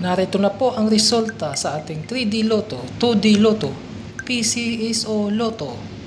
Narito na po ang resulta sa ating 3D Lotto, 2D Lotto, PCSO Lotto,